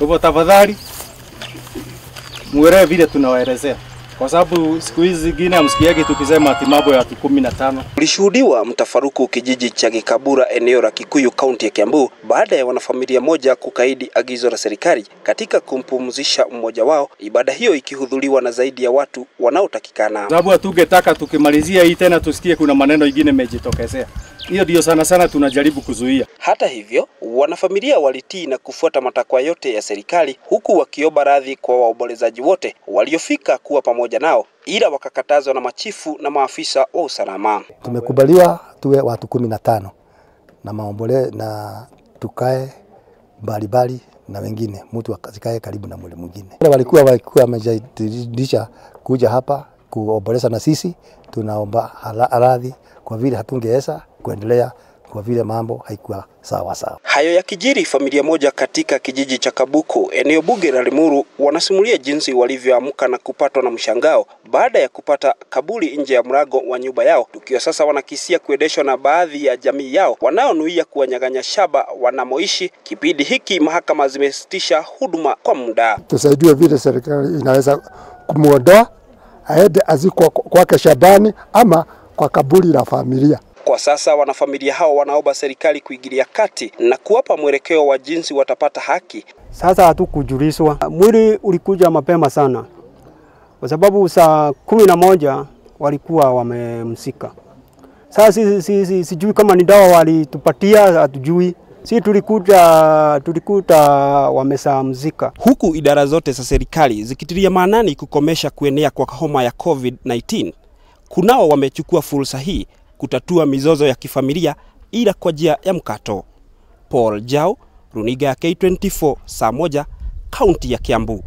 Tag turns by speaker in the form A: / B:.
A: Kwa hivyo tafadhali muelewe vile tunawaelezea, kwa sababu siku hizi zingine hamsikiagi tukisema ati mambo ya watu kumi na tano.
B: Ulishuhudiwa mtafaruku kijiji cha Gikabura eneo la Kikuyu kaunti ya Kiambu baada ya wanafamilia moja kukaidi agizo la serikali katika kumpumzisha mmoja wao, ibada hiyo ikihudhuriwa na zaidi ya watu wanaotakikana.
A: Sababu hatungetaka tukimalizia hii tena tusikie kuna maneno ingine imejitokezea. Hiyo ndio sana sana tunajaribu kuzuia.
B: Hata hivyo, wanafamilia walitii na kufuata matakwa yote ya serikali, huku wakiomba radhi kwa waombolezaji wote waliofika kuwa pamoja nao, ila wakakatazwa na machifu na maafisa wa usalama.
C: Tumekubaliwa tuwe watu kumi na tano na maombole na tukae mbalimbali na wengine, mtu akazikae karibu na mwili mwingine. Walikuwa walikuwa wamejidisha kuja hapa kuomboleza na sisi, tunaomba radhi kwa vile hatungeweza kuendelea kwa vile mambo haikuwa sawa sawa.
B: Hayo ya kijiri familia moja katika kijiji cha Kabuku, eneo bunge la Limuru, wanasimulia jinsi walivyoamka na kupatwa na mshangao baada ya kupata kaburi nje ya mlango wa nyumba yao, tukio sasa wanakisia kuendeshwa na baadhi ya jamii yao wanaonuia kuwanyaganya shaba wanamoishi. Kipindi hiki mahakama zimesitisha huduma kwa muda.
D: Tusaidiwe vile serikali inaweza kumwondoa aende azikwa kwake shabani ama kwa kaburi la familia.
B: Kwa sasa wanafamilia hao wanaomba serikali kuingilia kati na kuwapa mwelekeo wa jinsi watapata haki.
E: Sasa hatukujulishwa, mwili ulikuja mapema sana, kwa sababu saa kumi na moja walikuwa wamemsika. Sasa si, si, si, sijui kama ni dawa walitupatia, hatujui. Si tulikuta, tulikuta wamesamzika.
B: Huku idara zote za serikali zikitilia maanani kukomesha kuenea kwa homa ya COVID-19, kunao wamechukua fursa hii kutatua mizozo ya kifamilia ila kwa njia ya mkato. Paul Jao, Runiga ya K24, saa moja, kaunti ya Kiambu.